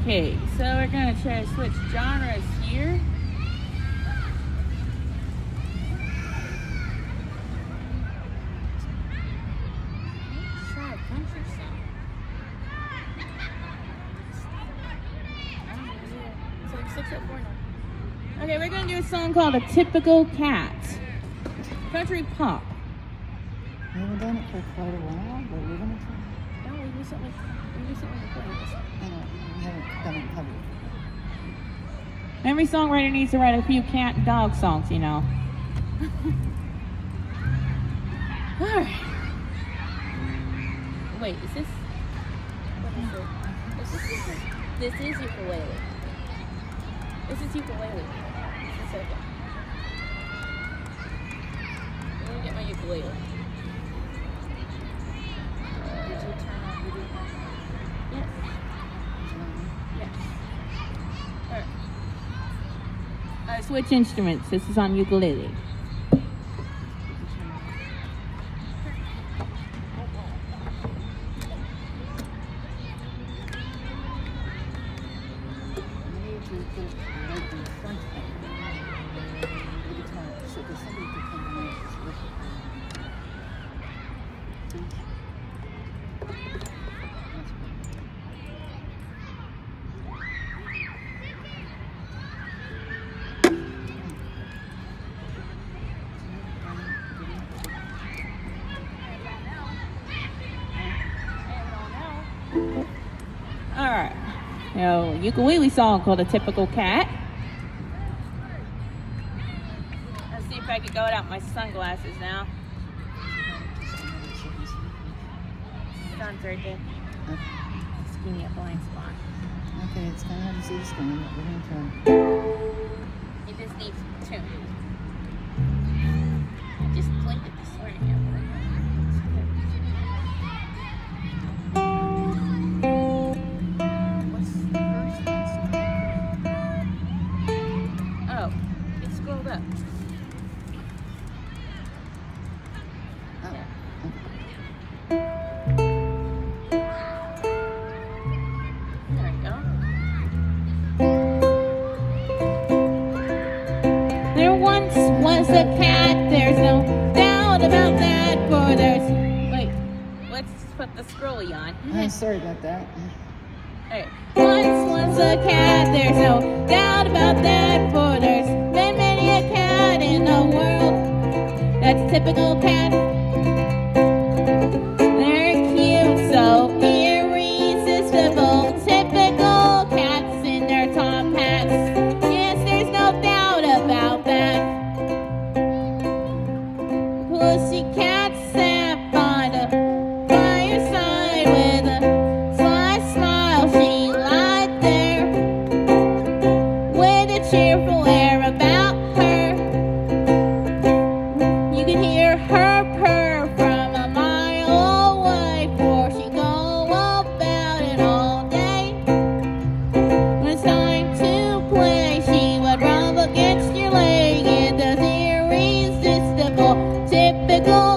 Okay, so we're gonna try to switch genres here. Okay, we're gonna do a song called "A Typical Cat." Country pop. We haven't done it for quite a while, but we're gonna try. No, we recently, we recently recorded this. I know, we haven't done it heavy. Every songwriter needs to write a few cat and dog songs, you know. Alright. Wait, is this what is it? Is this this is ukulele. This is ukulele. This is okay. Let me get my ukulele. Switch instruments. This is on ukulele. If you Now, ukulele song called A Typical Cat. Let's see if I can go without my sunglasses now. Sun's right there. Give me a blind spot. Okay, it's kind of hard to see the screen, but we're gonna try. It just needs tune. I just blinked at this way. There we go. There once was a cat, there's no doubt about that, for there's. Wait, let's put the scrolly on. I'm sorry about that. Alright. Once was a cat, there's no doubt about that, for there's been many a cat in the world. That's typical te glory.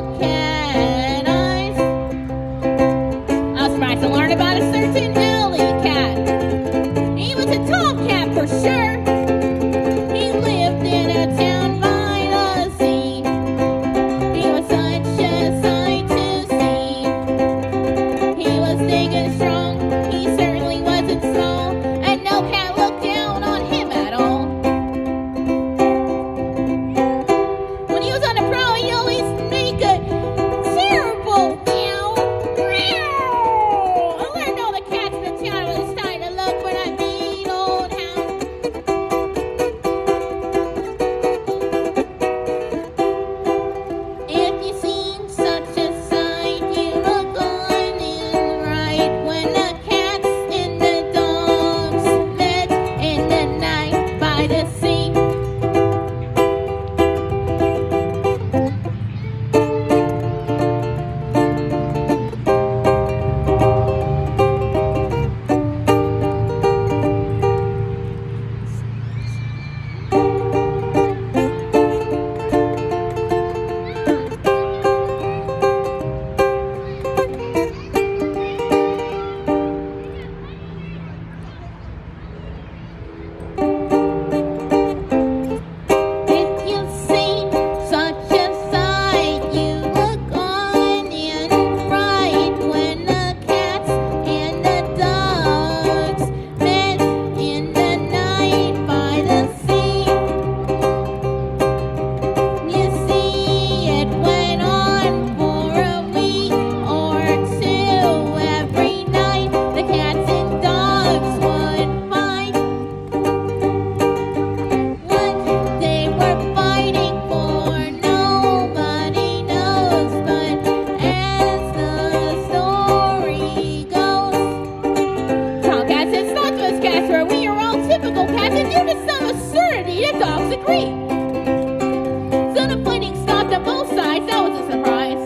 to both sides. That was a surprise.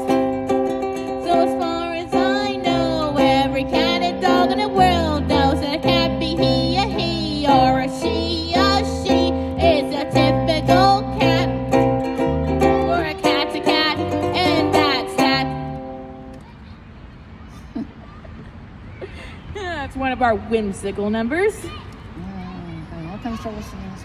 So as far as I know, every cat and dog in the world knows that a cat be he a he or a she a she is a typical cat or a cat's a cat, and that's that. that's one of our whimsical numbers. Uh, well, thanks for listening this.